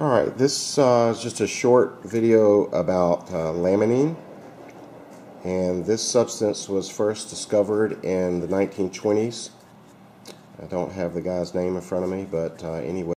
Alright, this uh, is just a short video about uh, laminine. And this substance was first discovered in the 1920s. I don't have the guy's name in front of me, but uh, anyway.